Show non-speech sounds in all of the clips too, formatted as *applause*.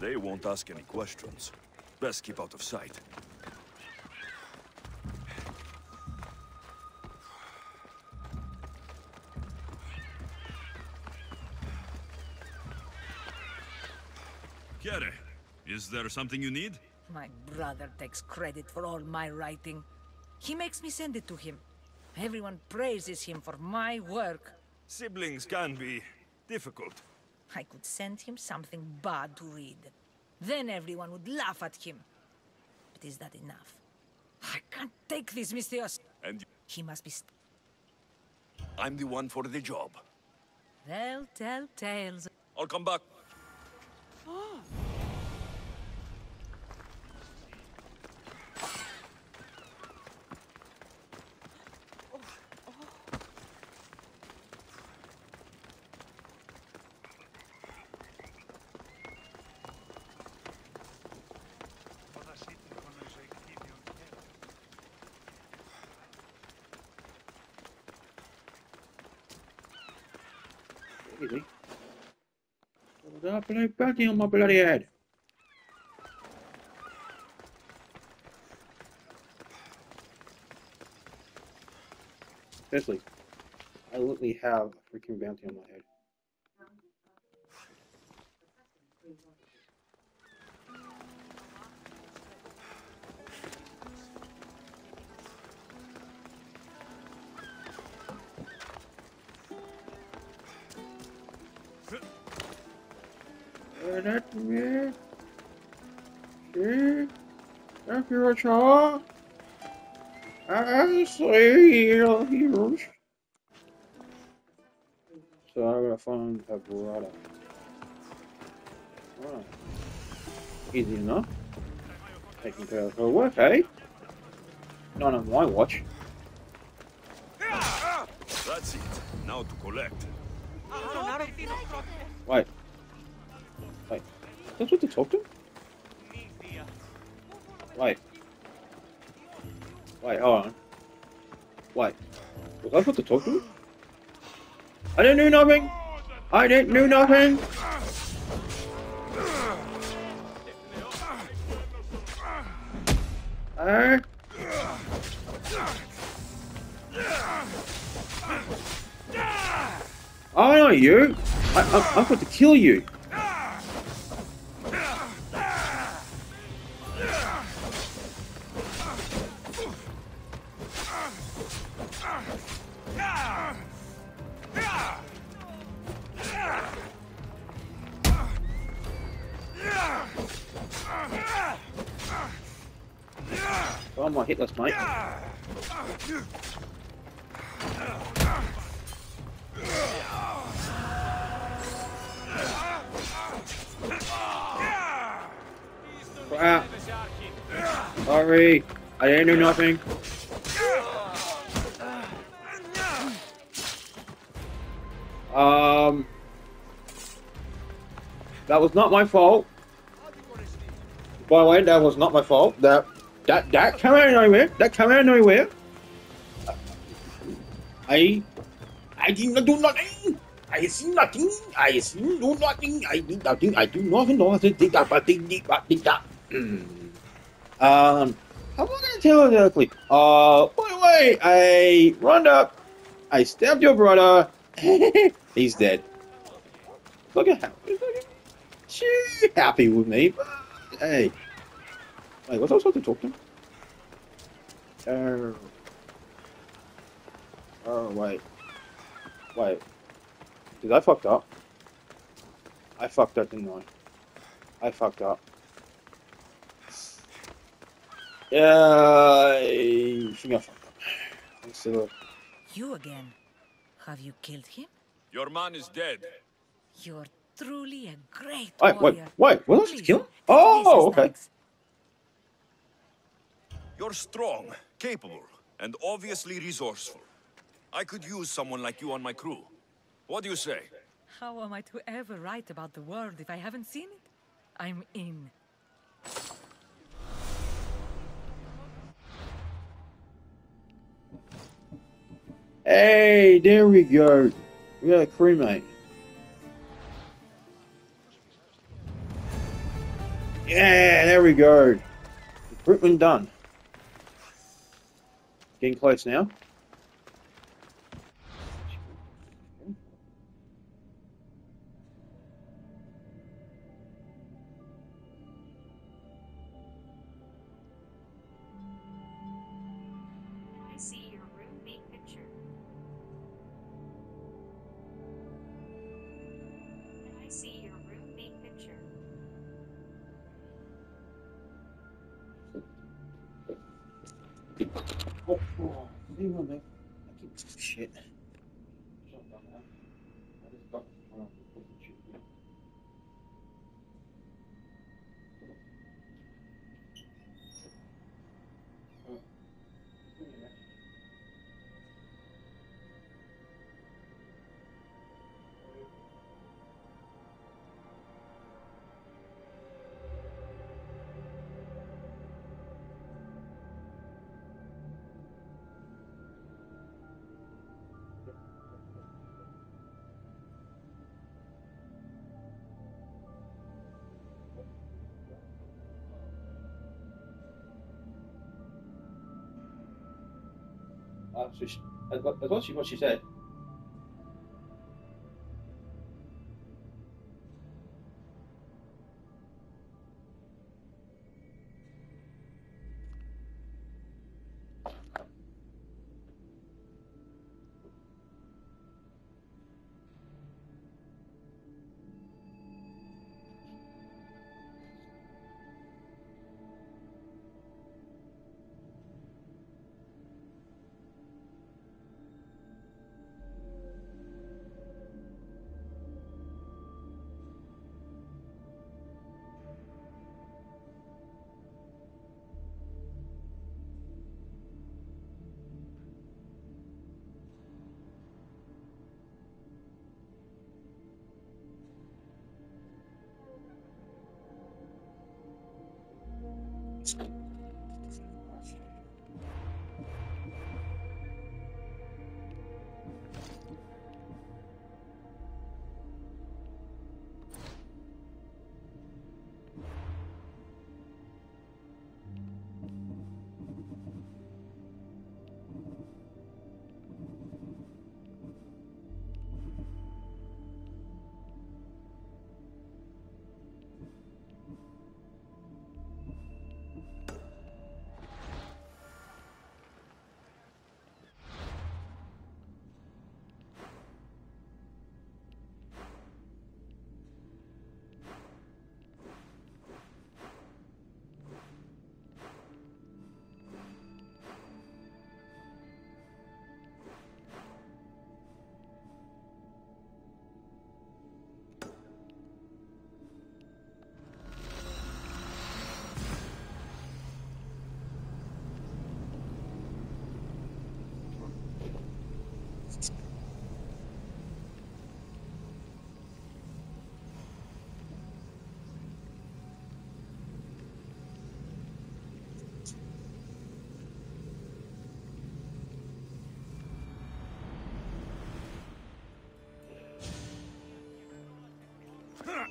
They won't ask any questions. Best keep out of sight. Kere, is there something you need? My brother takes credit for all my writing. He makes me send it to him. Everyone praises him for my work. Siblings can be difficult. I could send him something bad to read. Then everyone would laugh at him. But is that enough? I can't take this, Misthios. And He must be... St I'm the one for the job. They'll tell tales. I'll come back. Easy. Hold up, and I bounty on my bloody head. Seriously, I literally have a freaking bounty on my head. That's me. See? Thank you, Richard. I see your heroes. So I gotta find a brother. Right. Easy enough. Taking care of her work, eh? Not on my watch. That's it. Now to collect. Wait. Wait. That's what to talk to? Wait. Wait, hold on. Wait. Was I supposed to talk to him? I didn't do nothing! I didn't do nothing! Uh, I know you! I, I, I'm going to kill you! Sorry. I didn't do nothing. Um. That was not my fault. By the way, that was not my fault. That that that came out of nowhere. That came out of nowhere. I I did not do nothing. I see nothing. I see do nothing. I did nothing. I do nothing. Nothing. Did that. But did that. Did that. Mm. Um. How am I gonna tell exactly? Uh. By the way, I run up. I stabbed your brother. *laughs* He's dead. Look at how. She happy with me, but hey. Wait, what was I supposed to talk to? Oh. Oh, wait. Wait. Did I fucked up? I fucked up, didn't I? I fucked up. Yeah, I think fucked up. Let's see what- You again. Have you killed him? Your man is dead. You're truly a great Wait, wait, warrior. wait, what else Please, kill? take Oh, okay. thanks. You're strong, capable, and obviously resourceful. I could use someone like you on my crew. What do you say? How am I to ever write about the world if I haven't seen it? I'm in. Hey, there we go. We got a crewmate. Yeah, there we go. Recruitment done. Getting close now. She, that's what what she, what she said.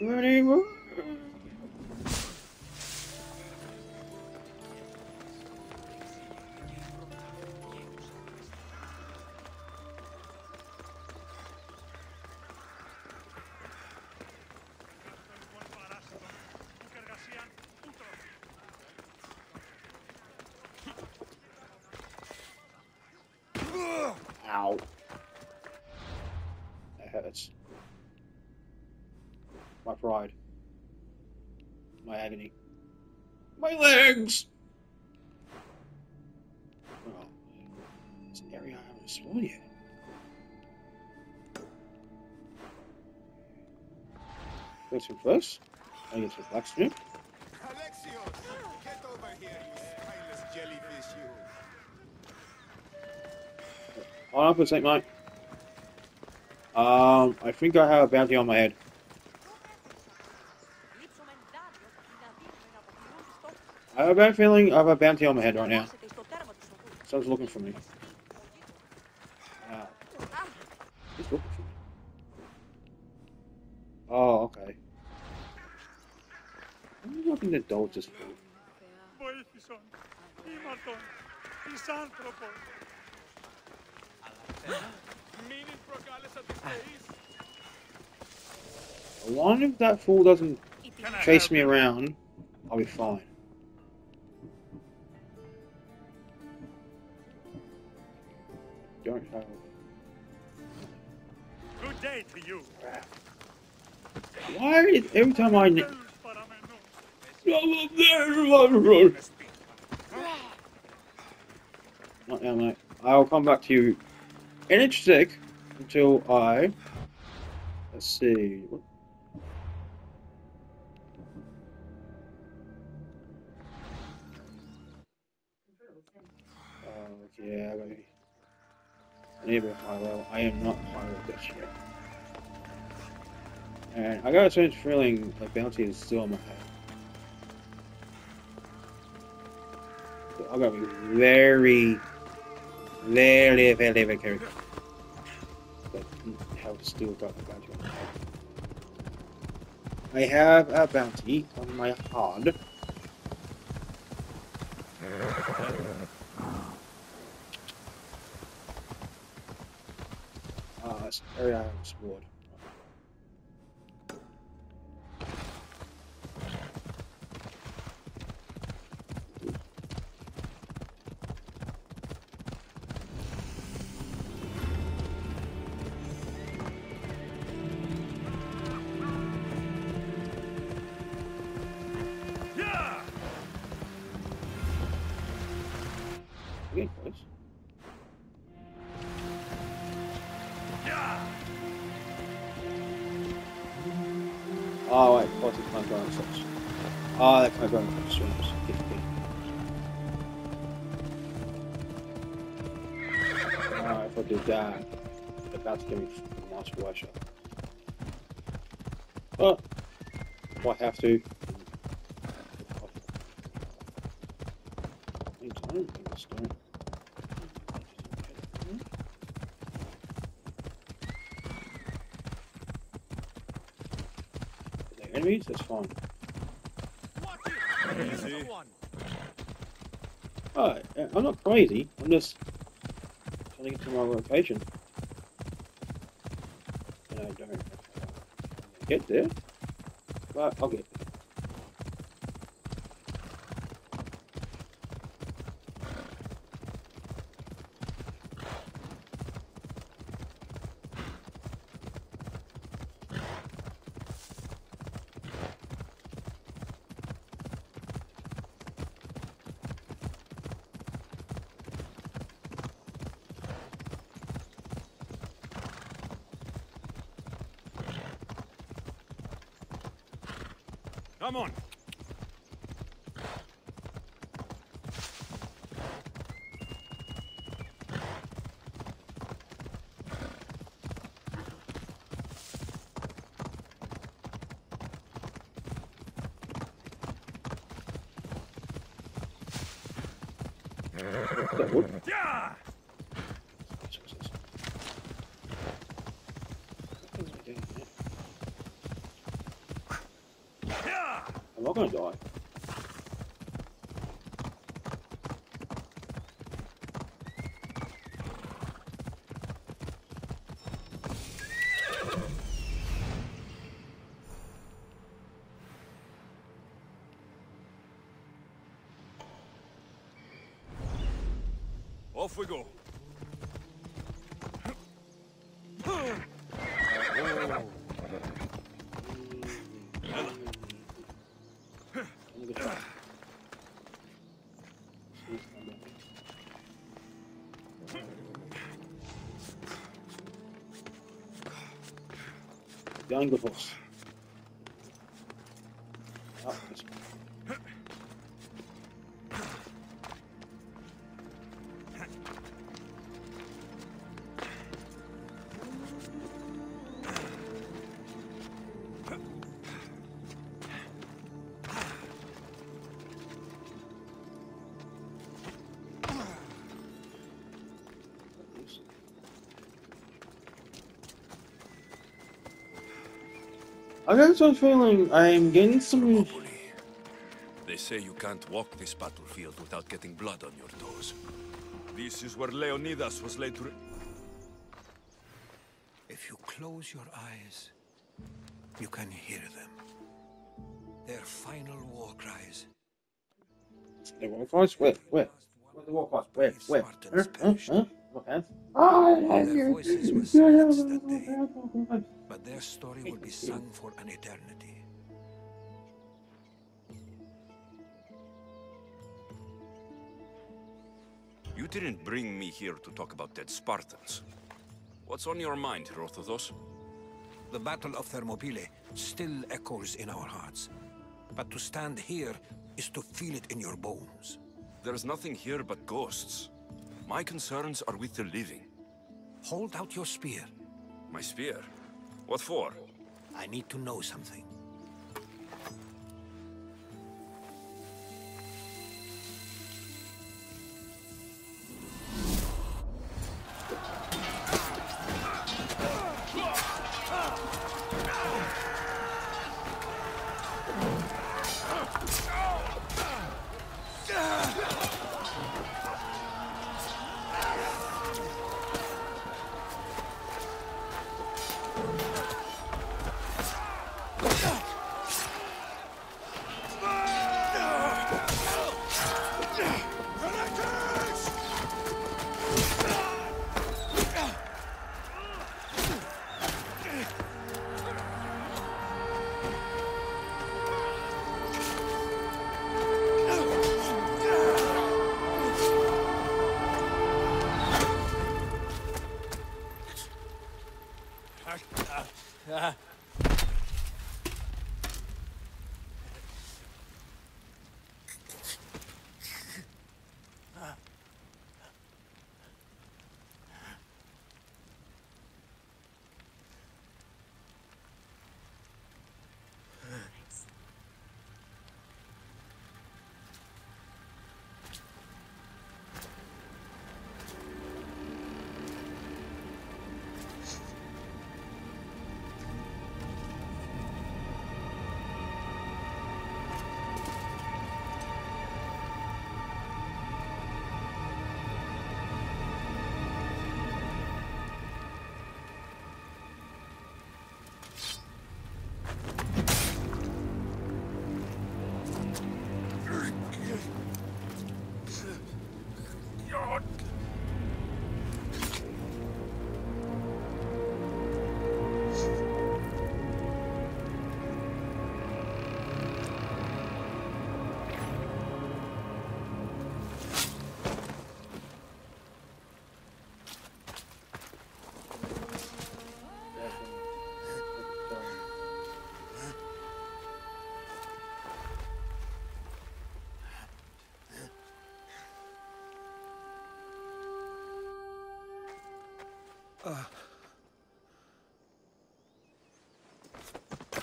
Anymore. First I get some blacksmith. Alexios, get over here, you spineless jellyfish, you. Hold on for a sec, mate. Um, I think I have a bounty on my head. I have a bad feeling I have a bounty on my head right now. Someone's looking for me. supporters. As long as that fool doesn't chase me around, I'll be fine. Don't have. Good day to you. Why is every time I there. Not now, mate. I'll come back to you in a sec until I. Let's see. Oh yeah, I gotta enable high level. I am not high level just yet. And I got a strange feeling like bounty is still on my head. I very, very, very, very careful. But how to. I have a bounty on my heart. Ah, it's very iron sword. It's about to give me a nice one shot. Oh, if I have to. I don't think it's going. They're enemies, that's fine. Easy. Oh, I'm not crazy. I'm just trying to get to my location. And I don't get there. I'll Come on. Off we go. Boss. I got some feeling I'm getting some. Probably. They say you can't walk this battlefield without getting blood on your toes. This is where Leonidas was laid to... re- If you close your eyes, you can hear them. Their final war cries. The war cries? Where? Where? Where the war cries? Where? Where? Huh? Spartans Huh? perished. Huh? Look at. Oh, Their voices were silenced that day, but their story will be sung for an eternity. You didn't bring me here to talk about dead Spartans. What's on your mind, Herodotus? The Battle of Thermopylae still echoes in our hearts. But to stand here is to feel it in your bones. There's nothing here but ghosts. My concerns are with the living. Hold out your spear. My spear? What for? I need to know something.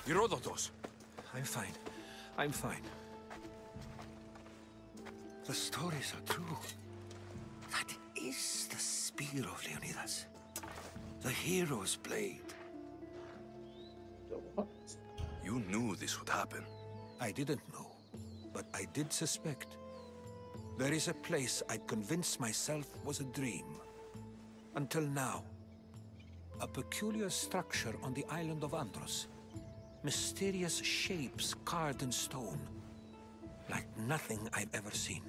Herodotus! I'm fine. I'm fine. The stories are true. That is the spear of Leonidas. The hero's blade. The what? You knew this would happen. I didn't know, but I did suspect. There is a place I'd convinced myself was a dream. Until now. A peculiar structure on the island of Andros. Mysterious shapes carved in stone. Like nothing I've ever seen.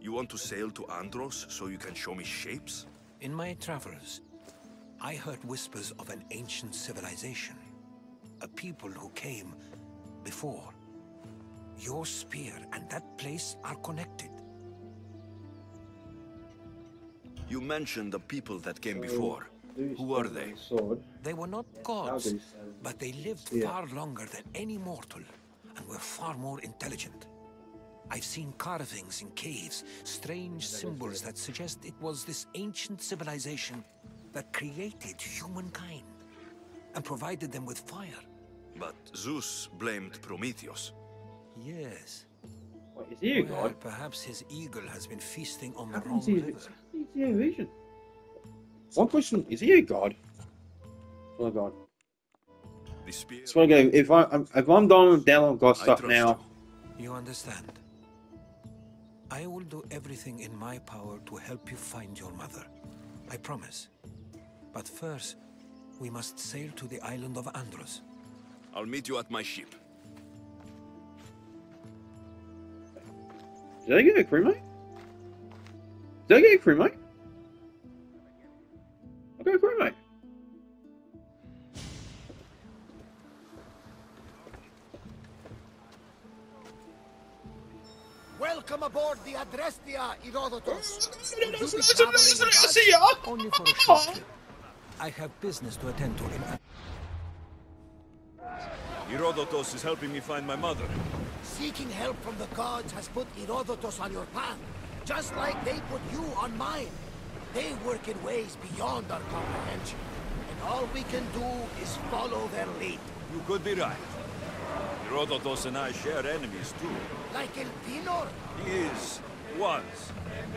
You want to sail to Andros so you can show me shapes? In my travels, I heard whispers of an ancient civilization. A people who came before. Your spear and that place are connected. You mentioned the people that came before. Who were they? They were not gods, but they lived far longer than any mortal and were far more intelligent. I've seen carvings in caves, strange symbols that suggest it was this ancient civilization that created humankind and provided them with fire. But Zeus blamed Prometheus. Yes. What, is he a Well, god? perhaps his eagle has been feasting on the How wrong is he, river. is he a vision? One question, is he a god? Oh a god? The spear. Just want to go. If I I'm- if I'm done with Delongos I stuff trust now, You understand? I will do everything in my power to help you find your mother. I promise. But first, we must sail to the island of Andros. I'll meet you at my ship. did I get a crewmate? Did I get a crewmate? I got. Welcome aboard the Adrestia, Herodotus. Only for a short trip. I have business to attend to in Herodotus is helping me find my mother. Seeking help from the gods has put Herodotus on your path, just like they put you on mine. They work in ways beyond our comprehension, and all we can do is follow their lead. You could be right. Herodotus and I share enemies too. Like El Pinor, He is, once,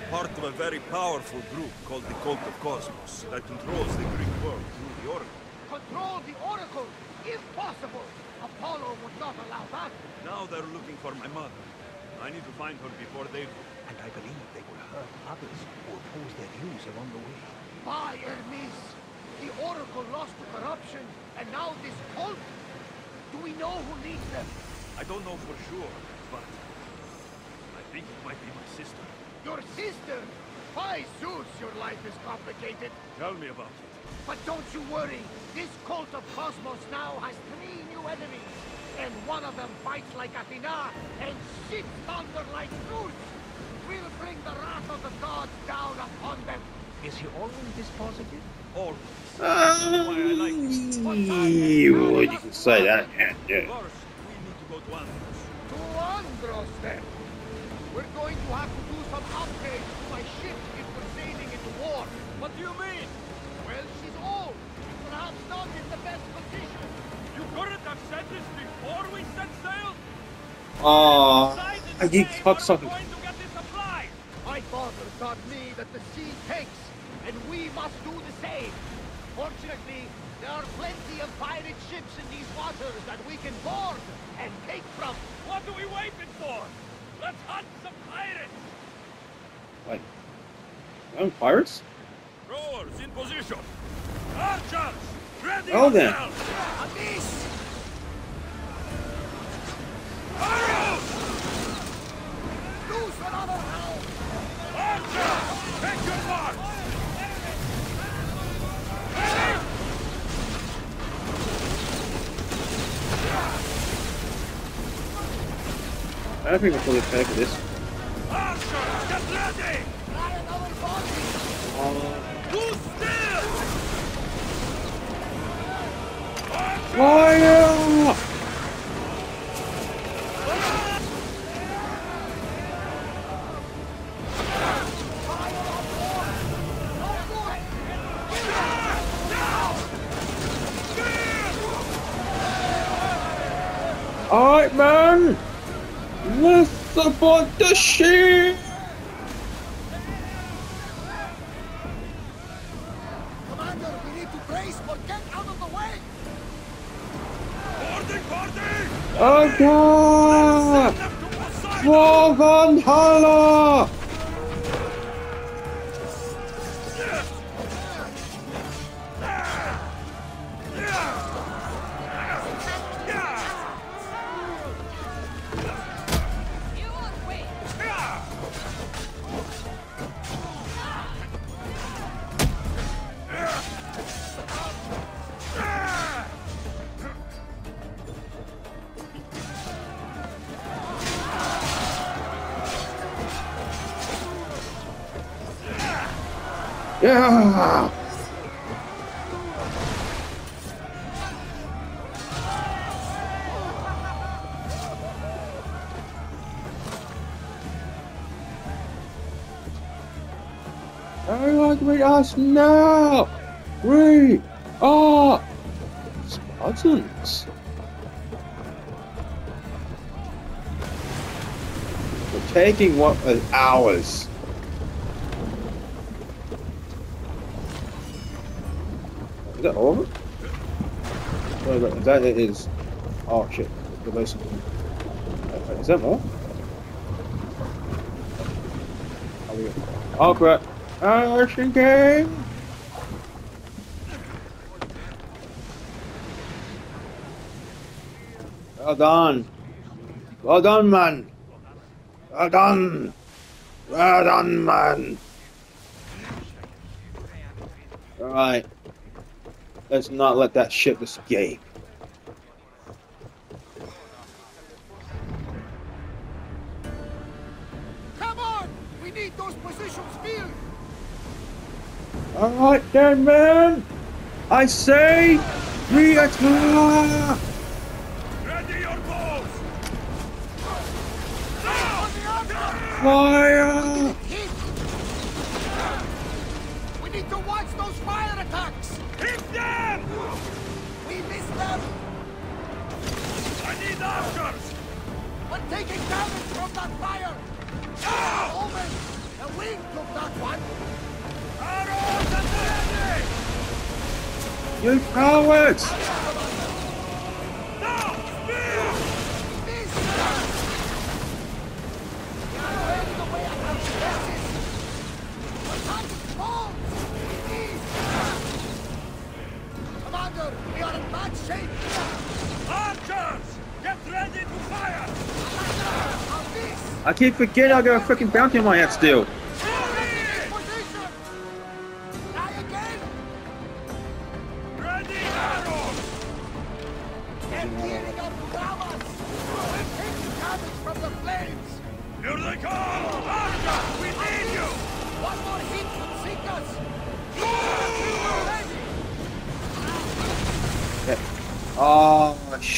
part of a very powerful group called the Cult of Kosmos that controls the Greek world through the Oracle. control the Oracle, if possible. Apollo would not allow that. Now they're looking for my mother. I need to find her before they do. And I believe they will hurt others who oppose their views along the way. By Hermes, the Oracle lost to corruption, and now this cult. Do we know who leads them? I don't know for sure, but I think it might be my sister. Your sister? By Zeus, your life is complicated. Tell me about it. But don't you worry. This cult of Kosmos now has three new enemies. And one of them fights like Athena and shits thunder like Zeus. We'll bring the wrath of the gods down upon them. Is he always this positive? Always. Uh, I like well, you can say that. Yeah, yeah. First, we need to go to Andros. To Andros, then. We're going to have to do some upgrades to my ship if we're sailing into war. What do you mean? Well, she's old. Perhaps not in the best position. You couldn't have said this before we set sail? Aw, Decided you today we're cocksucker. going to get this supplies. My father taught me that the sea takes, and we must do the same. Fortunately, there are plenty of pirate ships in these waters that we can board and take from. What are we waiting for? Let's hunt some pirates. Like, oh, pirates? Rowers in position. Archers, ready Oh, then. yourselves. Amis! Arrows, Loose another hound! I don't think we're fully prepared for this. Another body! Uh, fire! Alright, man! Let's support the ship! Commander, we need to brace or get out of the way! Boarding. Okay! Send them to us now! We are Spartans! We're taking what was ours. Is that all of it? So that, it is. Oh shit! The basic. Is that more? Oh crap! Action game. Well done. Well done, man. Well done. Well done, man. Alright. Let's not let that ship escape. Alright then, man. I say, re-attack! Ready your bows! Fire! Hit! We need to watch those fire attacks! Hit them! We missed them! I need archers! We're taking damage from that fire! Ah! Omen! The wing took that one! You cowards! Now! Spear! Missed! Where's the way out of places? Attack falls! East! Commander, we are in bad shape! Archers! Get ready to fire! I keep forgetting I got a freaking bounty on my head still.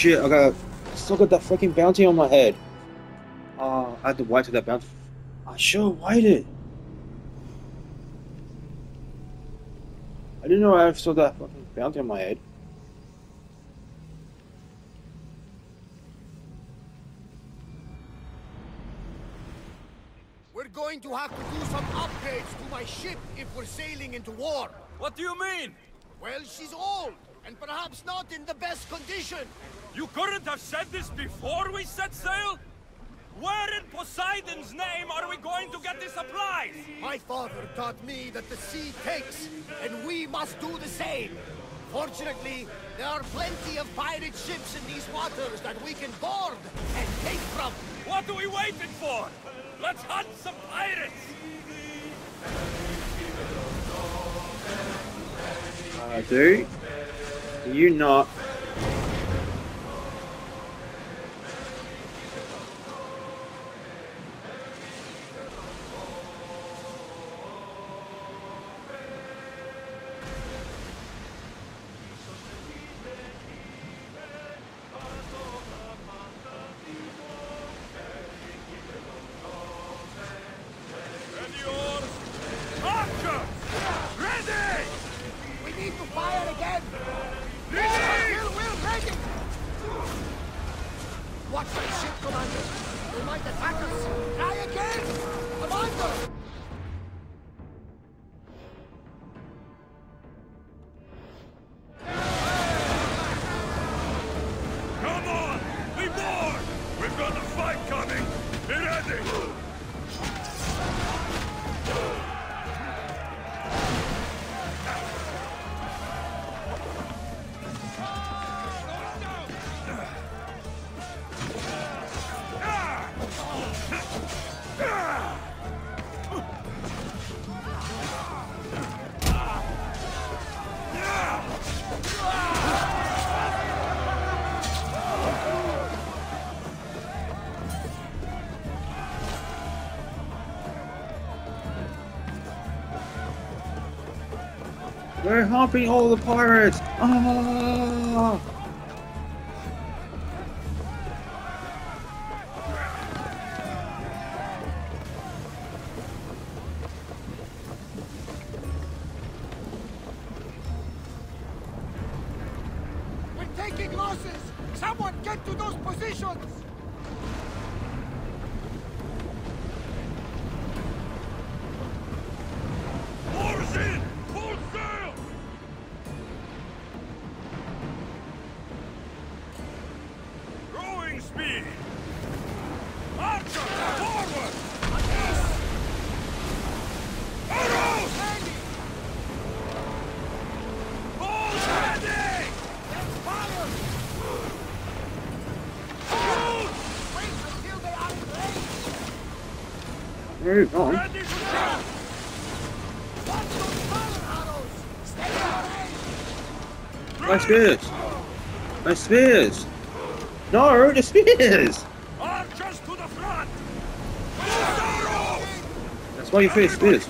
Shit! I got still got that fucking bounty on my head. Oh, I had to wait till that bounty. I sure have waited. I didn't know I had still that fucking bounty on my head. We're going to have to do some upgrades to my ship if we're sailing into war. What do you mean? Well, she's old, and perhaps not in the best condition. You couldn't have said this before we set sail? Where in Poseidon's name are we going to get the supplies? My father taught me that the sea takes, and we must do the same. Fortunately, there are plenty of pirate ships in these waters that we can board and take from. What are we waiting for? Let's hunt some pirates! Uh, dude, do you not? Watch that ship, Commander. They might attack us. Try again. Commander! Humping all the pirates. Ah! very wrong. My spears! My spears! No, the spears! Archers to the front! That's why you face spears.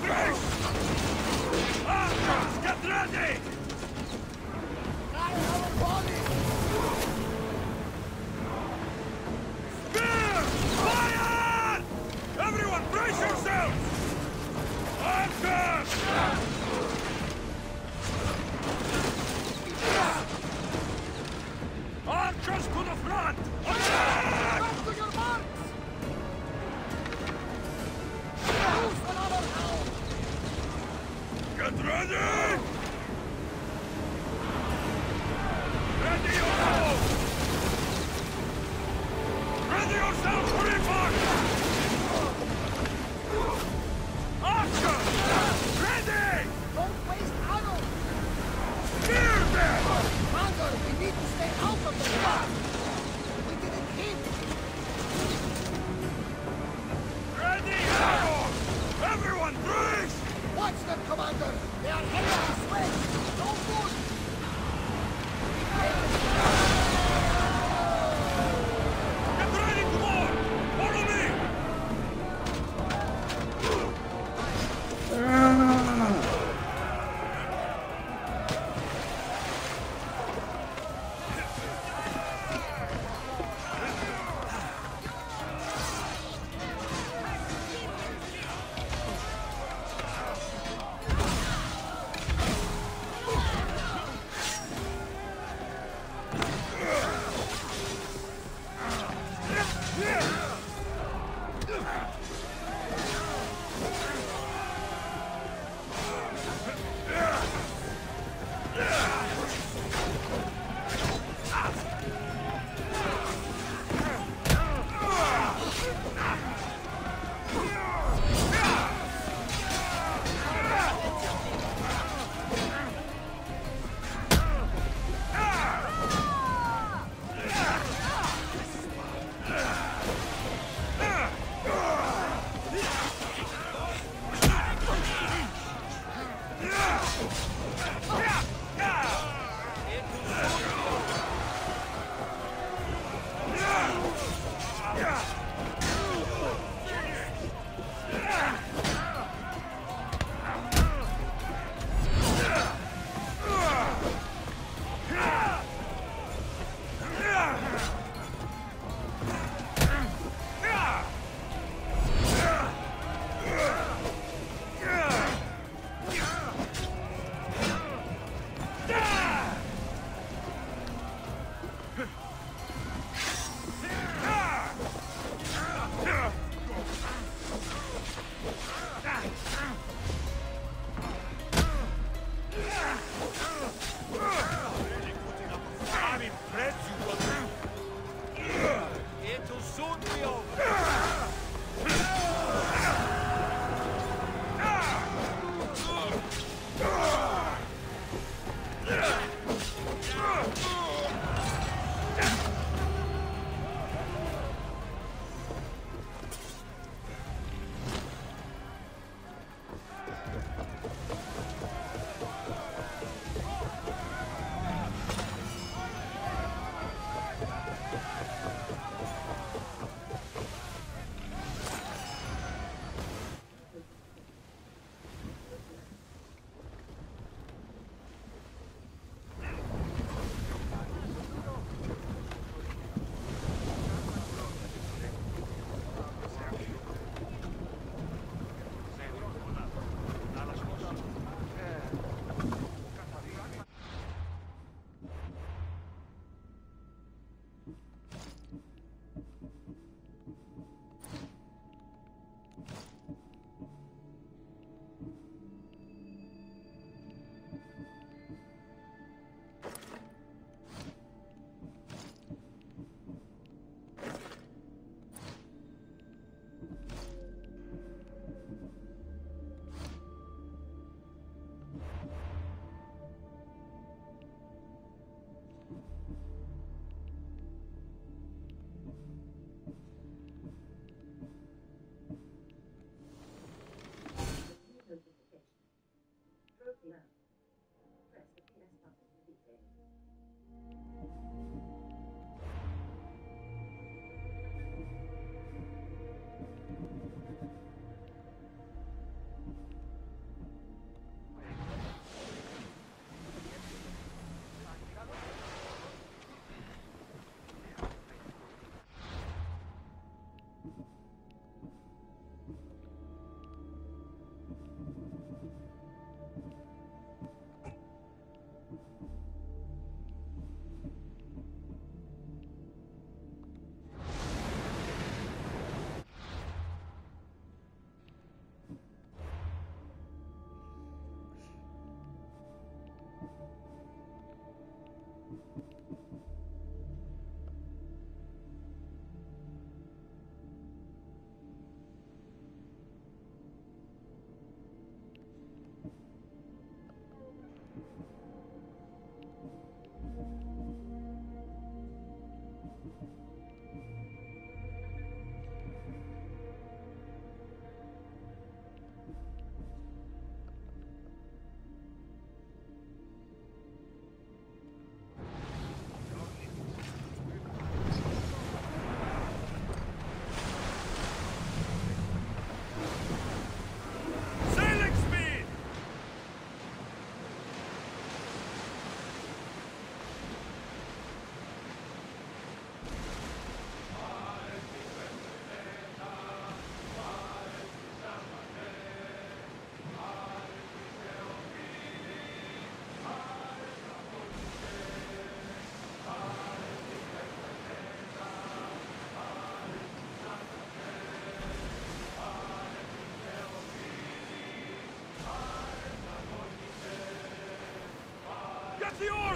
soon be over.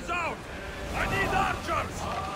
Get out! I need archers!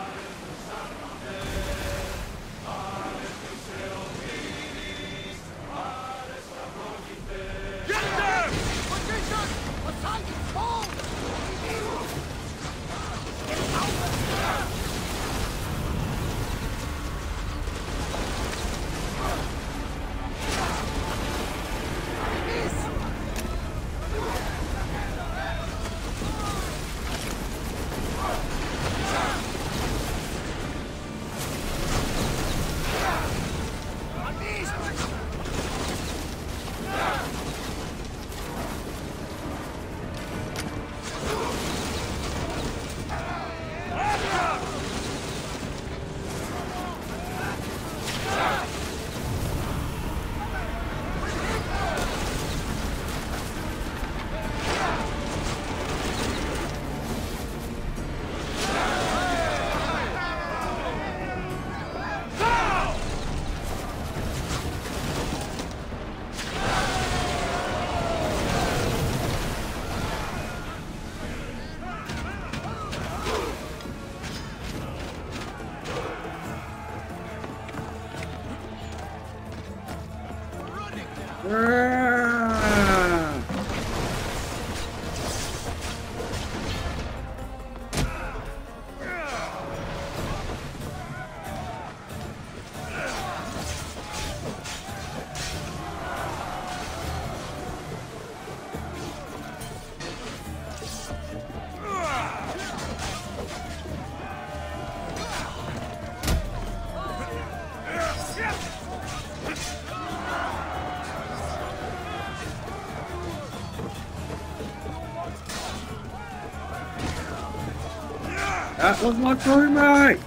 That was my crewmate!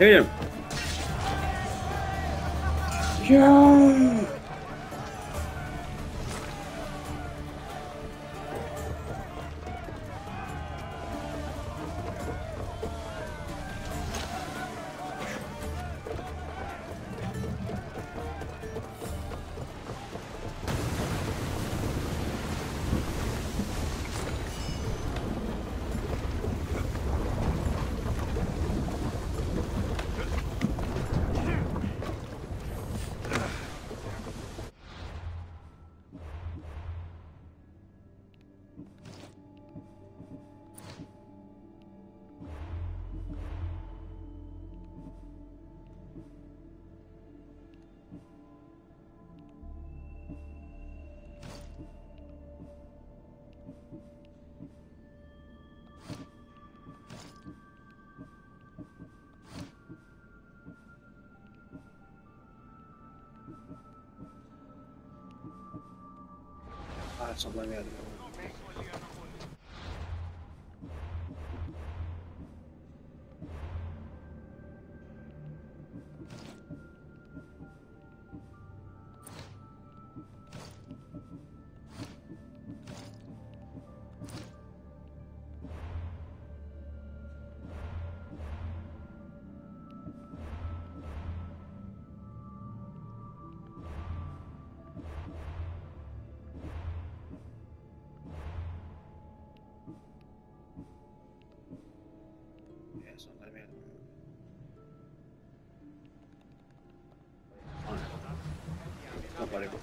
Hit him! Yeah! шабломеры. Of here. Fine. Not letting me.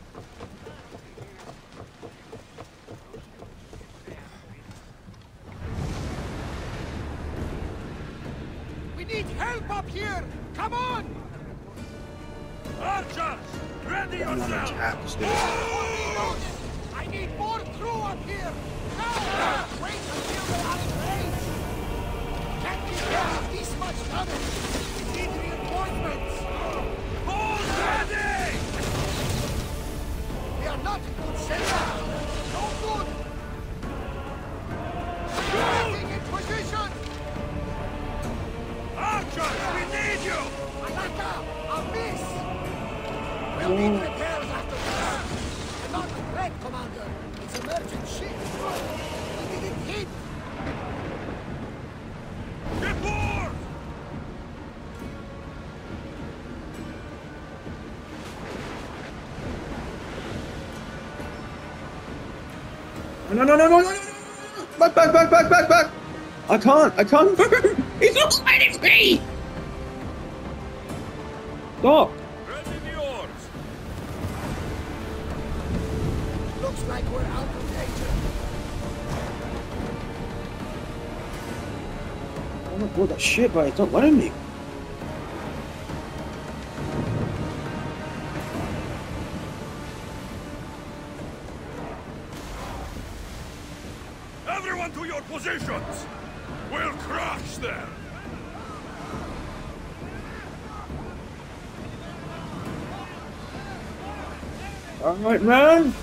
We need help up here! Come on! Archers! Ready I'm yourself! I need more crew up here! Now! We are not good shape! No, no, no, no, no. Back, back, back, back, back, back. I can't. I can't burn. *laughs* He's not letting me. Stop. Looks like we're out of danger. Oh my god, that shit, but it's not letting me. Positions! We'll crush them! All right, man.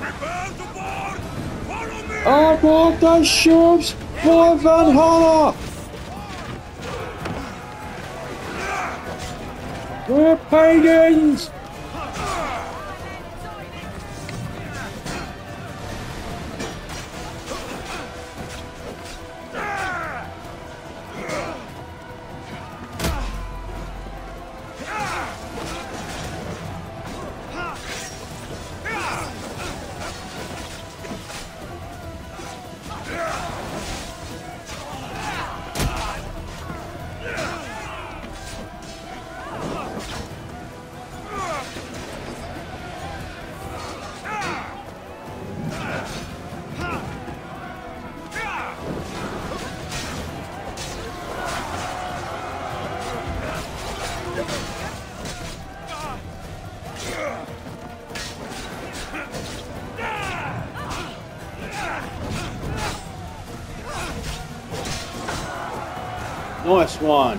Prepare to board! Follow me! Aboard the ships for Valhalla. We're pagans. One.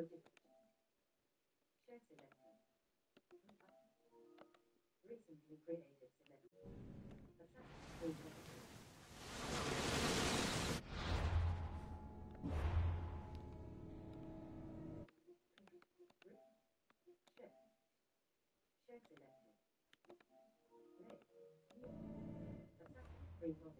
encoded. Shared selector. Recently created selector. Check. Check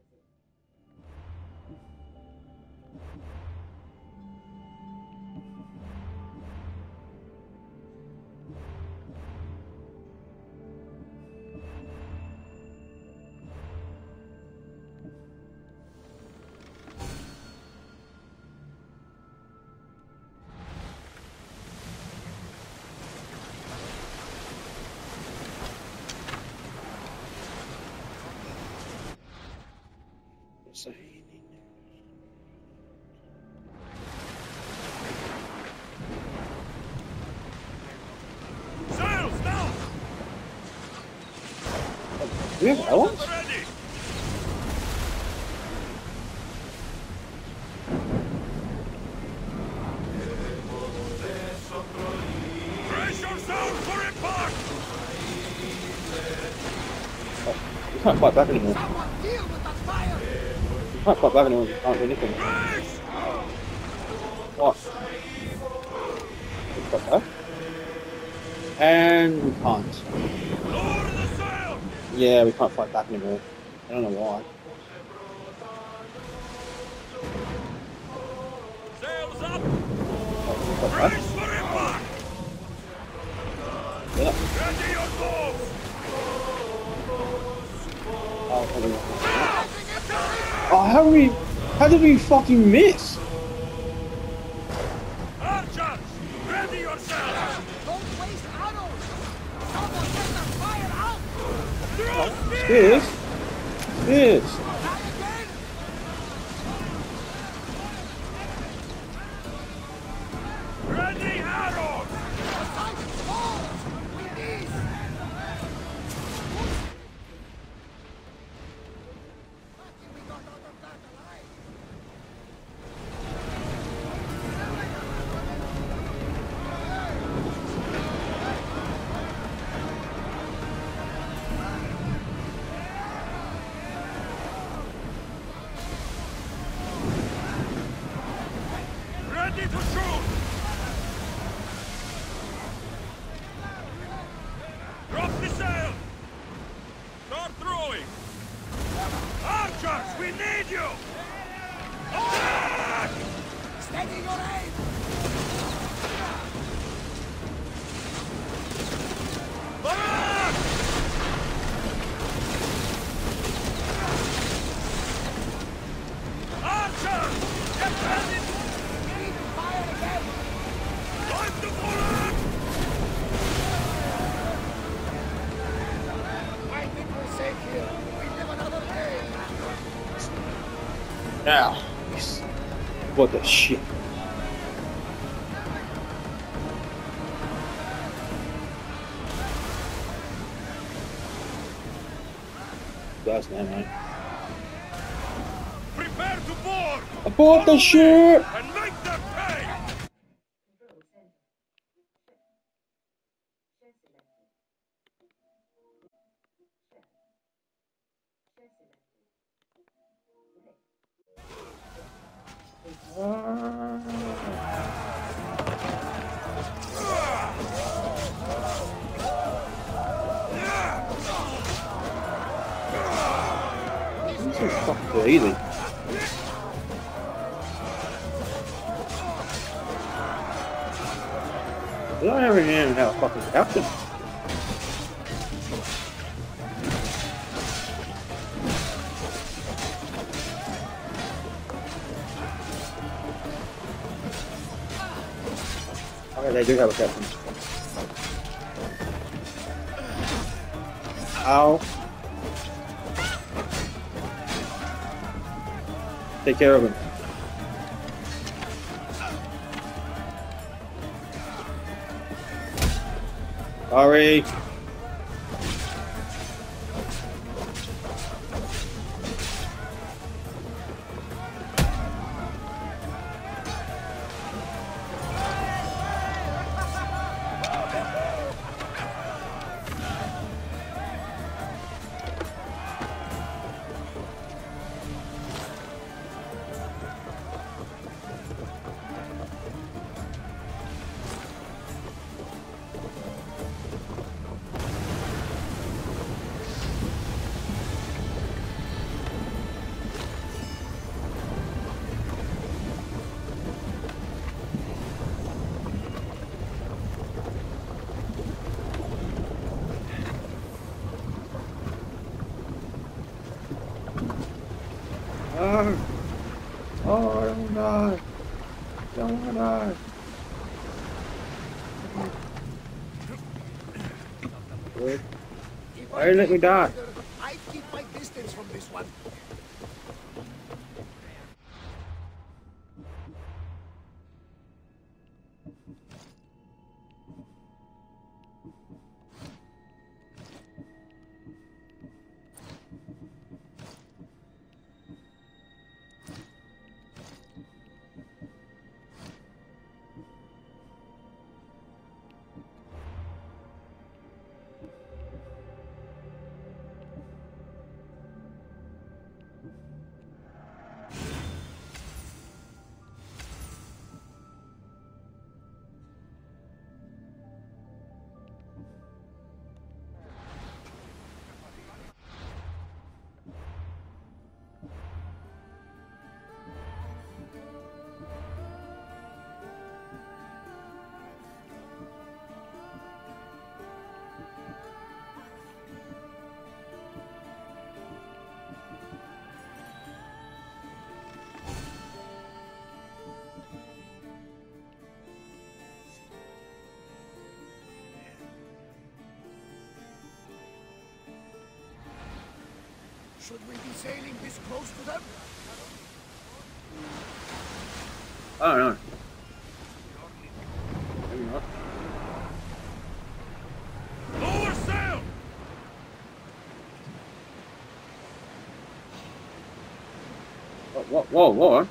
yourselves for impact! We can't fight back anymore. Can't back anymore. We can't do anything. What? We fight back? And we can't. Yeah, we can't fight back anymore. I don't know why. Oh, how we? How did we fucking miss? Now. What the shit? That's not right. Prepare to board! Abort the ship! Okay, they do have a captain. Ow. Take care of him. Sorry. You let me die? Should we be sailing this close to them? I don't know. Maybe not. Lower sail! Whoa, whoa, whoa, whoa.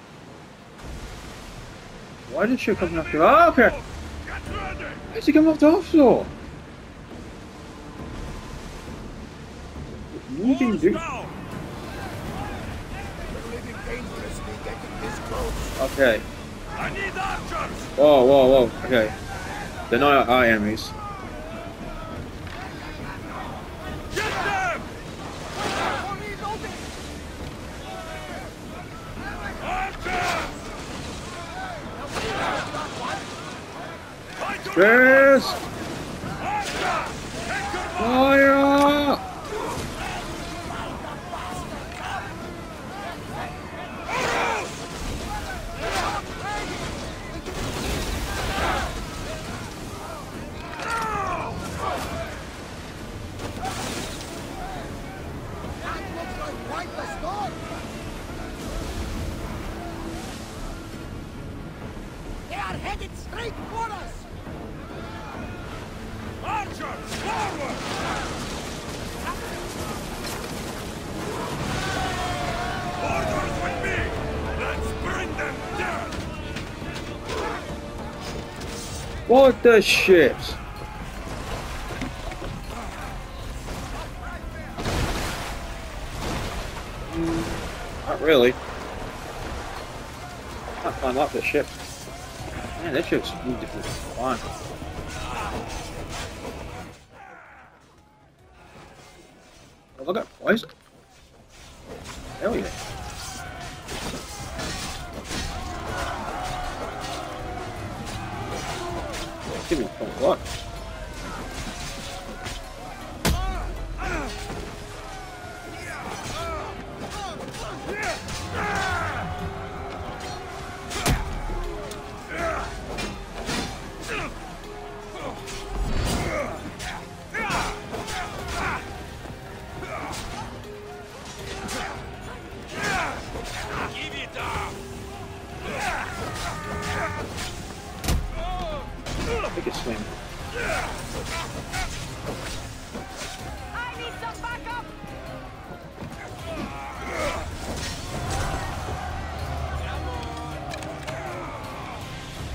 Why did she come after? Oh, okay. Get ready! Why's he come off the offshore? You didn't Oars do. down! We're living dangerously getting this close. Okay. I need archers! Whoa, whoa, whoa. Okay. They're not our enemies. Yes! Fire! The shit? Mm, Not really. Can't climb the ship. Man, that ship's beautiful. Fine.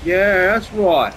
Yeah, that's right.